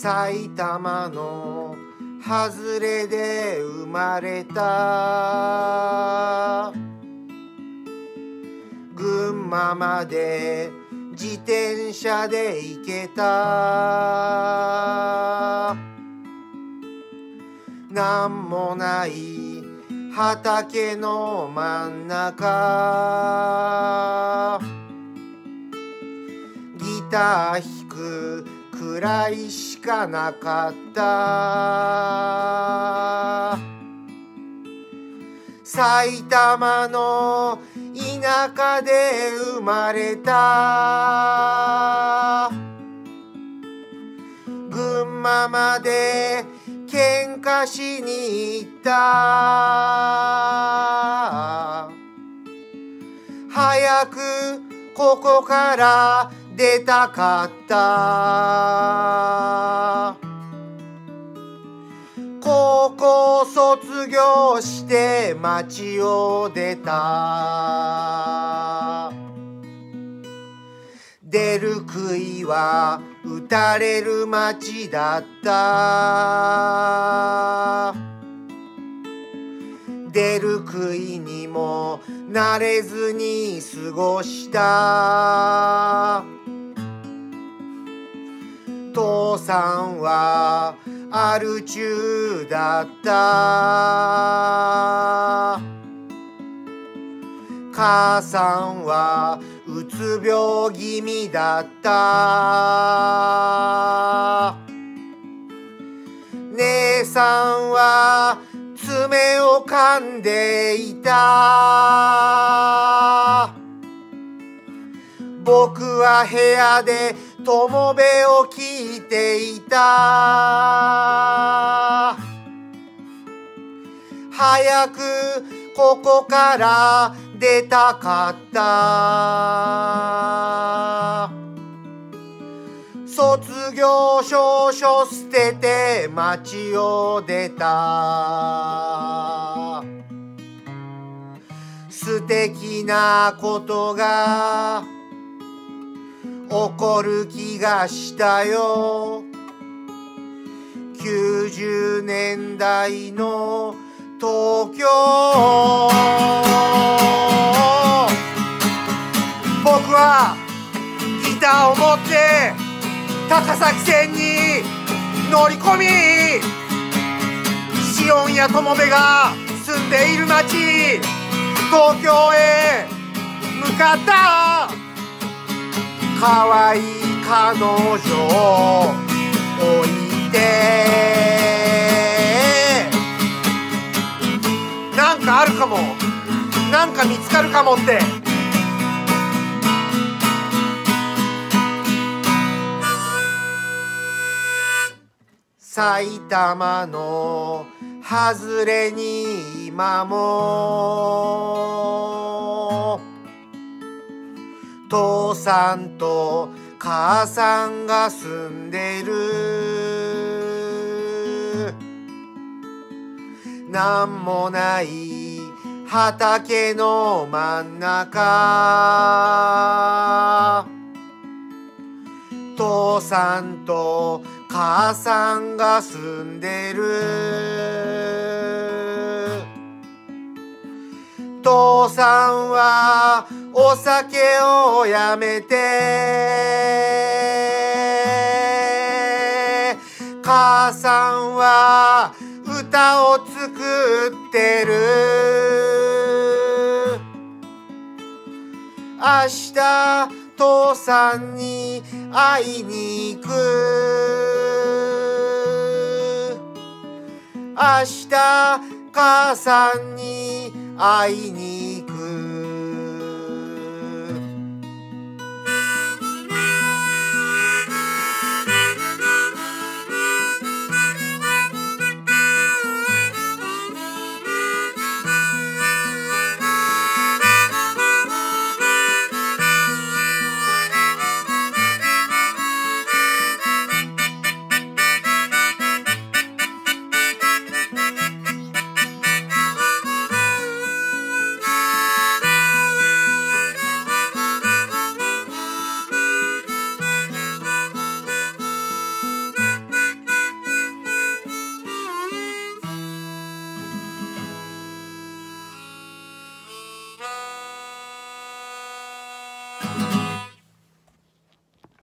埼玉の外れで生まれた。群馬まで自転車で行けた。なんもない畑の真ん中。ギター弾くらいしかなかった。埼玉の田舎で生まれた。群馬まで喧嘩しに行った。早くここから出たかった。高校卒業して町を出た。出る杭は打たれる町だった。出る杭にも慣れずに過ごした。父さんはアル中だった。母さんはうつ病気味だった。姉さんは爪を噛んでいた。僕は部屋で友部を聞いていた。早くここから出たかった。卒業証書捨てて町を出た。素敵なことが起こる気がしたよ。90年代の東京。僕はギターを持って高崎線に乗り込みシオンや友部が住んでいる町東京へ向かった。可愛い彼女を置いて。なんかあるかも。なんか見つかるかもって。埼玉の外れに今も。父さんと母さんが住んでる。なんもない畑の真ん中。父さんと母さんが住んでる。父さんはお酒をやめて母さんは歌を作ってる。明日父さんに会いに行く。明日母さんに会いに